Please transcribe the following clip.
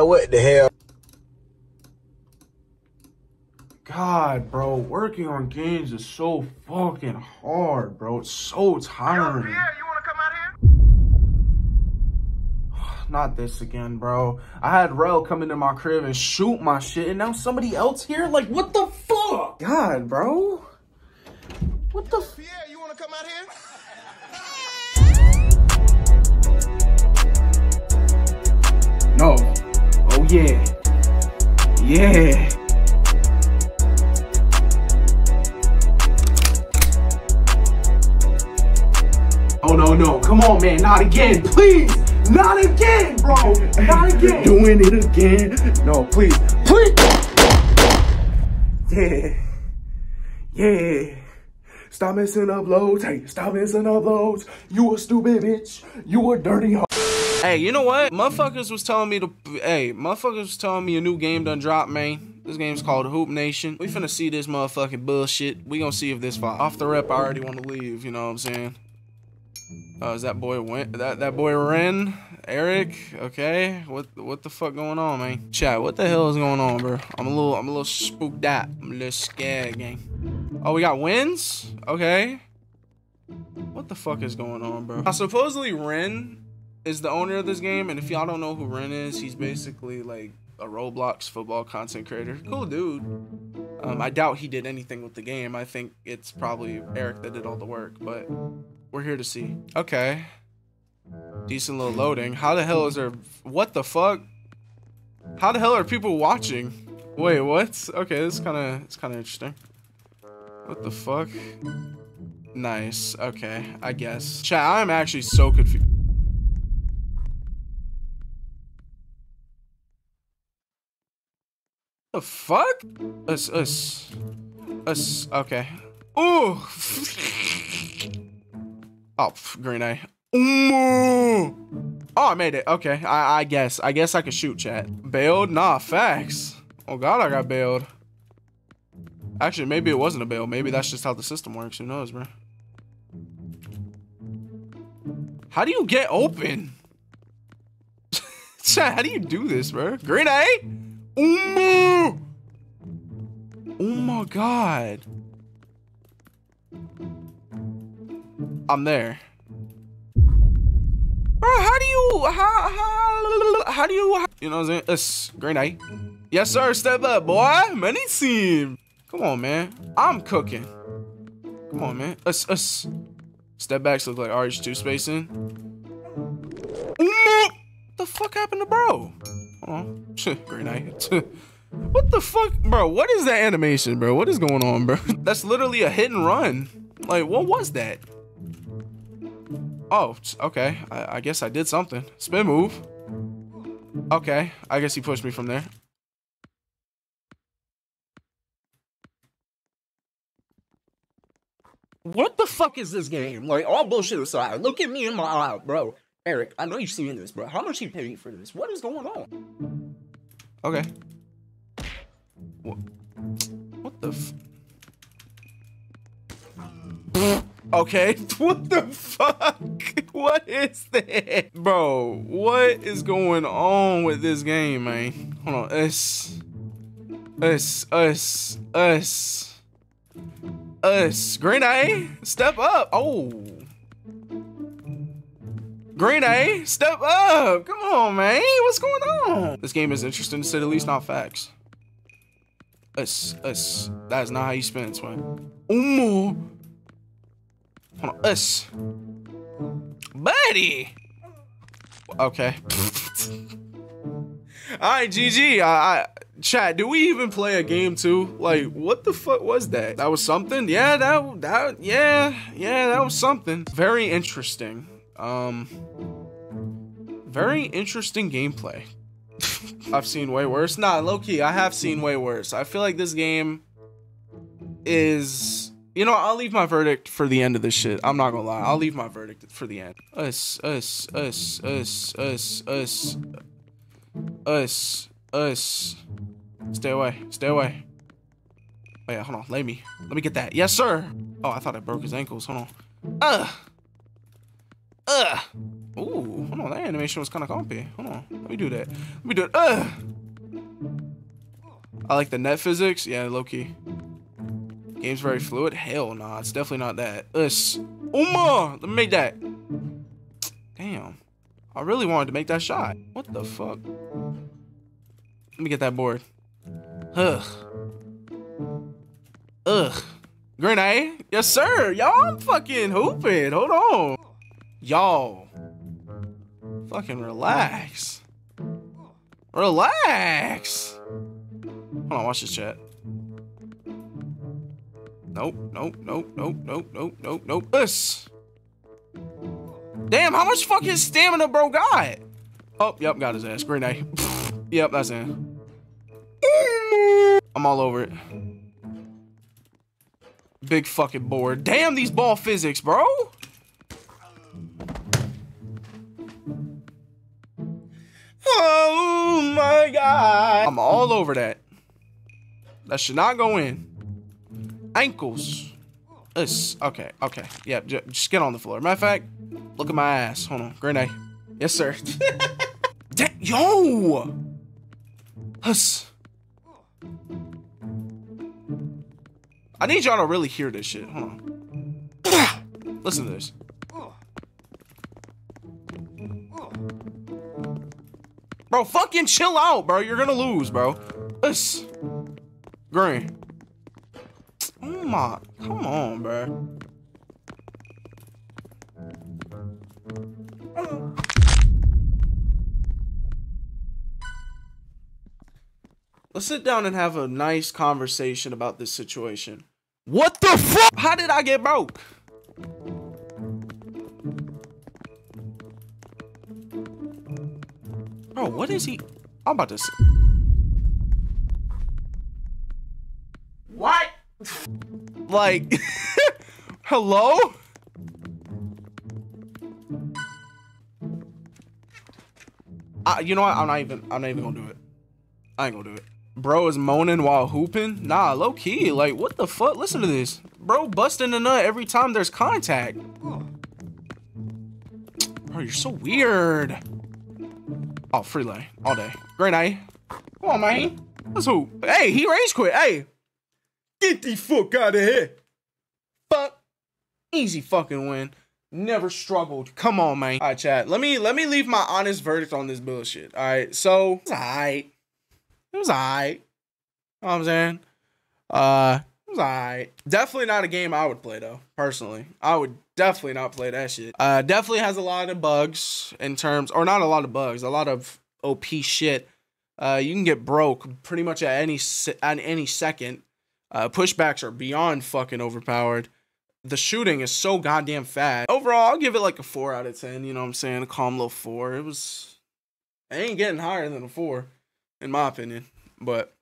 Like, what the hell? God, bro, working on games is so fucking hard, bro. It's so tiring. Yo, Pierre, you wanna come out here? Not this again, bro. I had Rel come into my crib and shoot my shit, and now somebody else here? Like, what the fuck? God, bro. What the f- Pierre, you wanna come out here? Yeah. Yeah. Oh, no, no. Come on, man. Not again. Please. Not again, bro. Not again. Doing it again. No, please. Please. Yeah. Yeah. Stop messing up loads. Hey, stop messing up loads. You a stupid bitch. You a dirty hoe. Hey, you know what? Motherfuckers was telling me to. Hey, motherfuckers was telling me a new game done dropped, man. This game's called Hoop Nation. We finna see this motherfucking bullshit. We gonna see if this fire. Off the rep, I already want to leave. You know what I'm saying? Oh, is that boy went? That that boy Ren? Eric? Okay. What what the fuck going on, man? Chat. What the hell is going on, bro? I'm a little I'm a little spooked out. I'm a little scared, gang. Oh, we got wins. Okay. What the fuck is going on, bro? Now, supposedly Ren is the owner of this game, and if y'all don't know who Ren is, he's basically like a Roblox football content creator. Cool dude. Um, I doubt he did anything with the game. I think it's probably Eric that did all the work, but we're here to see. Okay. Decent little loading. How the hell is there? What the fuck? How the hell are people watching? Wait, what? Okay, this kind of it's kind of interesting. What the fuck? Nice. Okay, I guess. Chat, I'm actually so confused. The fuck? Us, us, us. Okay. Ooh. oh, green eye. Ooh. Oh, I made it. Okay, I, I guess. I guess I could shoot, chat. Bailed? Nah, facts. Oh god, I got bailed. Actually, maybe it wasn't a bail. Maybe that's just how the system works. Who knows, bro? How do you get open? Chat, how do you do this, bro? Green eye? Oh oh my god. I'm there. Bro, how do you how how how do you you know what I'm saying? It's great night. Yes, sir. Step up, boy. Many team. Come on, man. I'm cooking. Come on, man. Us us. Step backs look like RH2 spacing. What the fuck happened to bro? Hold on. Great night. what the fuck, bro? What is that animation, bro? What is going on, bro? That's literally a hit and run. Like, what was that? Oh, okay. I, I guess I did something. Spin move. Okay. I guess he pushed me from there. What the fuck is this game? Like, all bullshit aside, look at me in my eye, bro. Eric, I know you've seen this, bro. How much you paying for this? What is going on? Okay. What, what the f- Okay, what the fuck? What is that? Bro, what is going on with this game, man? Hold on, us. Us, us, us. Us. Green step up. Oh. Green A, step up. Come on, man. What's going on? This game is interesting to say the least, not facts. Us, us. That is not how you spin it, Swin. Umu. Hold on, us. Buddy. Okay. All right, GG. I, I, chat. Do we even play a game too? Like, what the fuck was that? That was something. Yeah, that that yeah yeah that was something. Very interesting. Um, very interesting gameplay. I've seen way worse. Nah, low key, I have seen way worse. I feel like this game is. You know, I'll leave my verdict for the end of this shit. I'm not gonna lie. I'll leave my verdict for the end. Us, us, us, us, us, us, us, us. Stay away. Stay away. Oh yeah, hold on. Lay me. Let me get that. Yes, sir. Oh, I thought I broke his ankles. Hold on. Ugh. Ugh. Ooh, hold on, that animation was kind of comfy. Hold on, let me do that. Let me do it. Ugh. I like the net physics. Yeah, low key. Game's very fluid. Hell nah, it's definitely not that. Us. Uma, let me make that. Damn. I really wanted to make that shot. What the fuck? Let me get that board. Ugh. Ugh. Grenade? Yes, sir. Y'all, I'm fucking hooping. Hold on. Y'all. Fucking relax. Relax. Hold on, watch this chat. Nope, nope, nope, nope, nope, nope, nope, nope. This. Damn, how much fucking stamina bro got? Oh, yep, got his ass. Green Grenade. yep, that's him. I'm all over it. Big fucking board. Damn these ball physics, bro. I'm all over that. That should not go in. Ankles. This. Okay, okay. Yeah, just get on the floor. Matter of fact, look at my ass. Hold on. Grenade. Yes, sir. Yo! Huss. I need y'all to really hear this shit. Hold on. Listen to this. Bro, fucking chill out, bro. You're gonna lose, bro. This. Green. Oh my. Come on, bro. Let's sit down and have a nice conversation about this situation. What the fuck? How did I get broke? Bro, what is he? I'm about to say. What? like, hello? I, you know what? I'm not even. I'm not even gonna do it. I ain't gonna do it. Bro is moaning while hooping. Nah, low key. Like, what the fuck? Listen to this. Bro busting a nut every time there's contact. Bro, you're so weird. Oh, free lay all day. Great night. Come on, man. Let's hoop. Hey, he rage quit. Hey, get the fuck out of here. Fuck. Easy fucking win. Never struggled. Come on, man. All right, chat. Let me let me leave my honest verdict on this bullshit. All right, so it's all right. It was alright. You know what I'm saying? Uh, it was alright. Definitely not a game I would play though. Personally, I would definitely not play that shit. Uh, definitely has a lot of bugs in terms, or not a lot of bugs, a lot of OP shit. Uh, you can get broke pretty much at any at any second. Uh, pushbacks are beyond fucking overpowered. The shooting is so goddamn fast. Overall, I'll give it like a four out of ten. You know what I'm saying? A calm little four. It was. I ain't getting higher than a four in my opinion. But